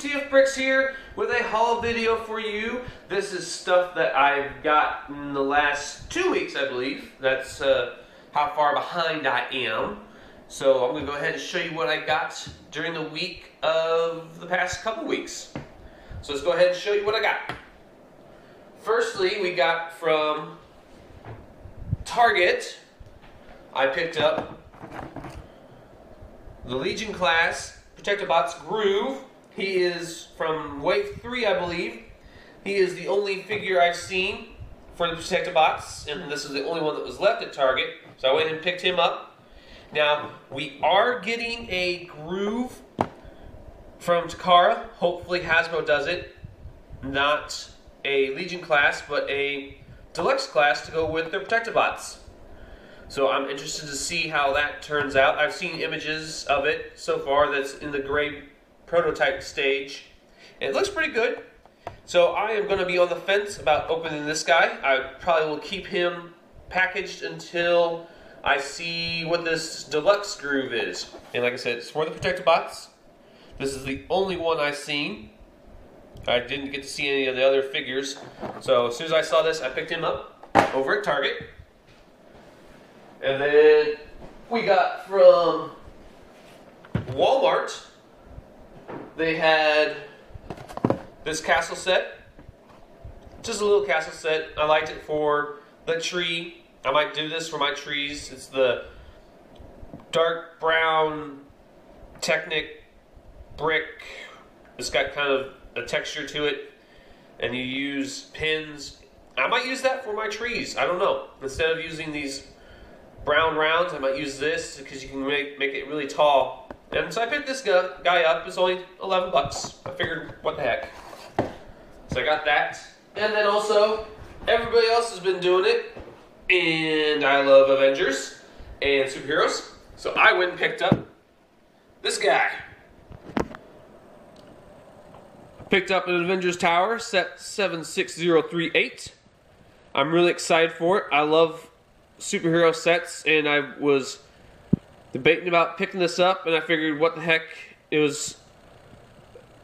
TF Bricks here with a haul video for you. This is stuff that I've got in the last two weeks, I believe. That's uh, how far behind I am. So I'm going to go ahead and show you what I got during the week of the past couple weeks. So let's go ahead and show you what I got. Firstly, we got from Target, I picked up the Legion class Protectobots Groove. He is from Wave 3, I believe. He is the only figure I've seen for the Protectobots, and this is the only one that was left at Target. So I went and picked him up. Now, we are getting a Groove from Takara. Hopefully Hasbro does it. Not a Legion class, but a Deluxe class to go with their Protectobots. So I'm interested to see how that turns out. I've seen images of it so far that's in the gray prototype stage. It looks pretty good. So I am going to be on the fence about opening this guy. I probably will keep him packaged until I see what this deluxe groove is. And like I said, it's for the box. This is the only one I've seen. I didn't get to see any of the other figures. So as soon as I saw this, I picked him up over at Target. And then we got from Walmart, they had this castle set. Just a little castle set. I liked it for the tree. I might do this for my trees. It's the dark brown Technic brick. It's got kind of a texture to it. And you use pins. I might use that for my trees. I don't know. Instead of using these brown rounds. I might use this because you can make, make it really tall. And so I picked this guy up. It's only 11 bucks. I figured, what the heck. So I got that. And then also, everybody else has been doing it. And I love Avengers and superheroes. So I went and picked up this guy. Picked up an Avengers Tower, set 76038. I'm really excited for it. I love superhero sets, and I was debating about picking this up, and I figured, what the heck, it was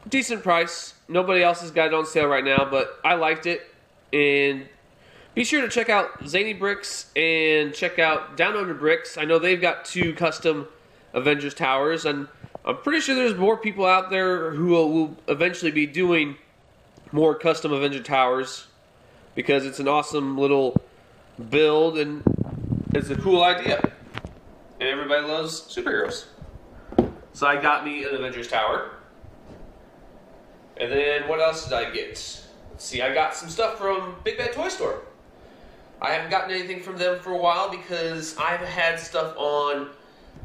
decent price. Nobody else has got it on sale right now, but I liked it, and be sure to check out Zany Bricks and check out Down Under Bricks. I know they've got two custom Avengers towers, and I'm pretty sure there's more people out there who will, will eventually be doing more custom Avenger towers because it's an awesome little build and it's a cool idea. Everybody loves superheroes. So I got me an Avengers Tower. And then what else did I get? Let's see, I got some stuff from Big Bad Toy Store. I haven't gotten anything from them for a while because I've had stuff on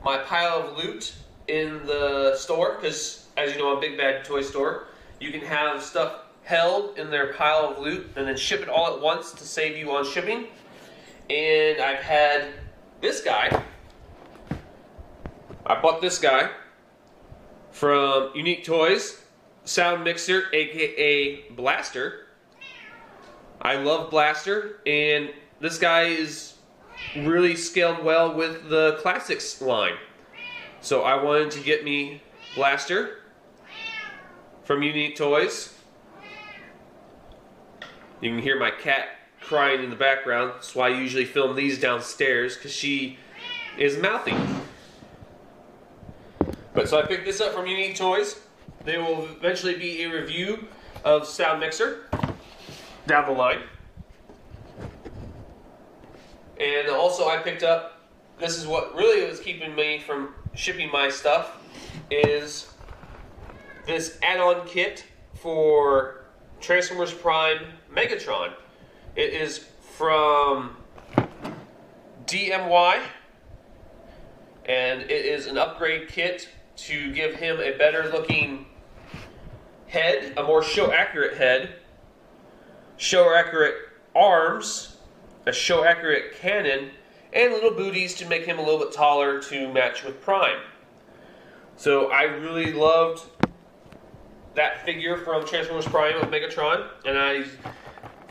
my pile of loot in the store. Because, as you know, a Big Bad Toy Store, you can have stuff held in their pile of loot and then ship it all at once to save you on shipping and I've had this guy. I bought this guy from Unique Toys, Sound Mixer, aka Blaster. I love Blaster, and this guy is really scaled well with the Classics line. So I wanted to get me Blaster from Unique Toys. You can hear my cat crying in the background. That's why I usually film these downstairs because she is mouthy. But so I picked this up from Unique Toys. There will eventually be a review of Sound Mixer down the line. And also I picked up, this is what really was keeping me from shipping my stuff, is this add-on kit for Transformers Prime Megatron. It is from DMY, and it is an upgrade kit to give him a better looking head, a more show accurate head, show accurate arms, a show accurate cannon, and little booties to make him a little bit taller to match with Prime. So I really loved that figure from Transformers Prime of Megatron, and I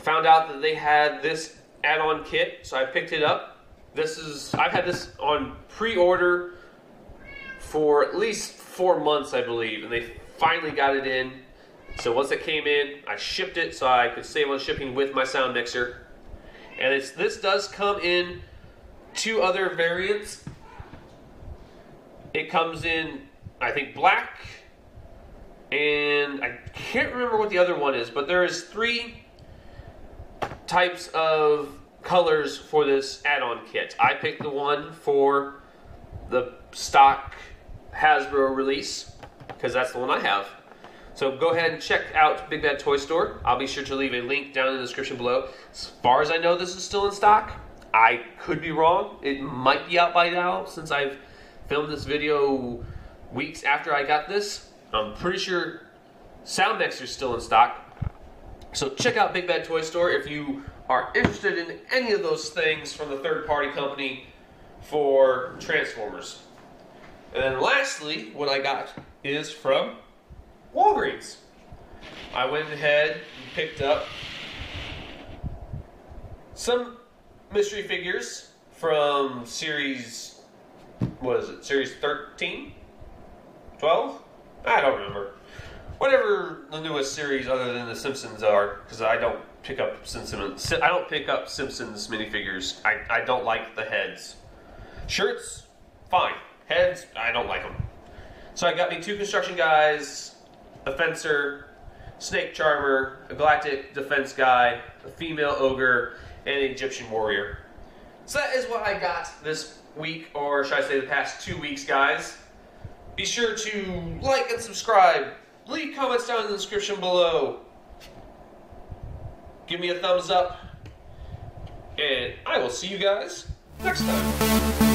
Found out that they had this add-on kit, so I picked it up. This is I've had this on pre-order for at least four months, I believe, and they finally got it in. So once it came in, I shipped it so I could save on shipping with my sound mixer. And it's this does come in two other variants. It comes in, I think, black, and I can't remember what the other one is, but there is three types of colors for this add-on kit. I picked the one for the stock Hasbro release because that's the one I have. So go ahead and check out Big Bad Toy Store. I'll be sure to leave a link down in the description below. As far as I know, this is still in stock. I could be wrong. It might be out by now since I've filmed this video weeks after I got this. I'm pretty sure Sound Mixer's still in stock. So check out Big Bad Toy Store if you are interested in any of those things from the third party company for Transformers. And then lastly, what I got is from Walgreens. I went ahead and picked up some mystery figures from series, what is it, series 13? 12? I don't remember. Whatever the newest series other than The Simpsons are, because I don't pick up Simpsons. I don't pick up Simpsons minifigures. I, I don't like the heads. Shirts, fine. Heads, I don't like them. So I got me two construction guys, a fencer, snake charmer, a galactic defense guy, a female ogre, and an Egyptian warrior. So that is what I got this week, or should I say the past two weeks, guys. Be sure to like and subscribe. Leave comments down in the description below. Give me a thumbs up. And I will see you guys next time.